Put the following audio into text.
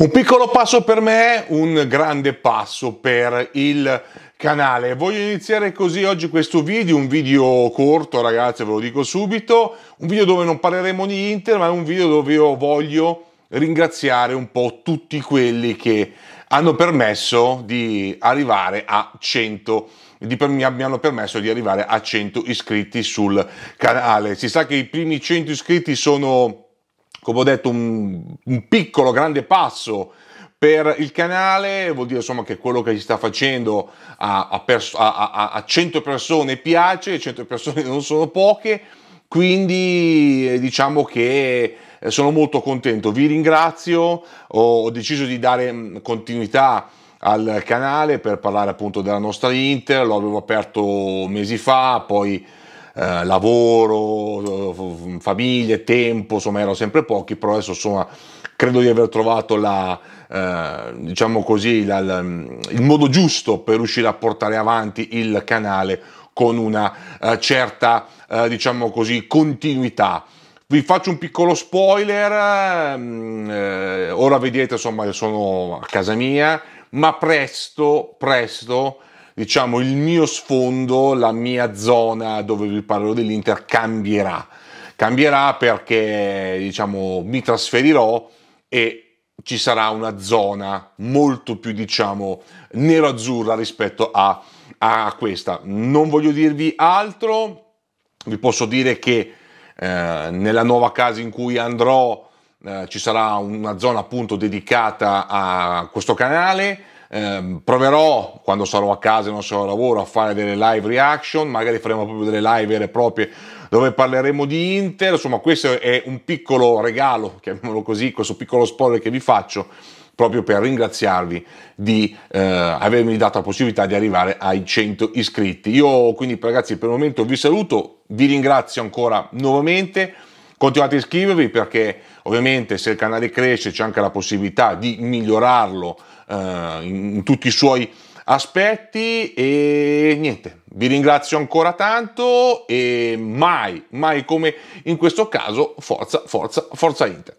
Un piccolo passo per me, un grande passo per il canale. Voglio iniziare così oggi questo video, un video corto ragazzi, ve lo dico subito, un video dove non parleremo di Inter, ma è un video dove io voglio ringraziare un po' tutti quelli che hanno permesso di arrivare a 100 di, mi hanno permesso di arrivare a 100 iscritti sul canale. Si sa che i primi 100 iscritti sono come ho detto, un, un piccolo, grande passo per il canale, vuol dire insomma che quello che si sta facendo a, a, pers- a, a 100 persone piace, 100 persone non sono poche, quindi eh, diciamo che eh, sono molto contento, vi ringrazio, ho, deciso di dare mm, continuità al canale per parlare appunto della nostra Inter, lo avevo aperto mesi fa, poi eh, lavoro, famiglie, tempo, insomma erano sempre pochi, però adesso insomma credo di aver trovato la, eh, diciamo così, la, la, il modo giusto per riuscire a portare avanti il canale con una eh, certa, eh, diciamo così, continuità. Vi faccio un piccolo spoiler, mm, eh, ora vedete insomma sono a casa mia, ma presto, presto diciamo, il mio sfondo, la mia zona dove vi parlerò dell'Inter cambierà. Cambierà perché, diciamo, mi trasferirò e ci sarà una zona molto più, diciamo, nero-azzurra rispetto a, a questa. Non voglio dirvi altro, vi posso dire che eh, nella nuova casa in cui andrò eh, ci sarà una zona appunto dedicata a questo canale eh, proverò quando sarò a casa e non sarò a lavoro a fare delle live reaction, magari faremo proprio delle live vere e proprie dove parleremo di Inter. Insomma, questo è un piccolo regalo, chiamiamolo così, questo piccolo spoiler che vi faccio proprio per ringraziarvi di eh, avermi dato la possibilità di arrivare ai 100 iscritti. Io quindi ragazzi per il momento vi saluto, vi ringrazio ancora nuovamente, continuate a iscrivervi perché ovviamente se il canale cresce c'è anche la possibilità di migliorarlo eh, in tutti i suoi aspetti e niente, vi ringrazio ancora tanto e mai, mai come in questo caso, forza, forza, forza Inter.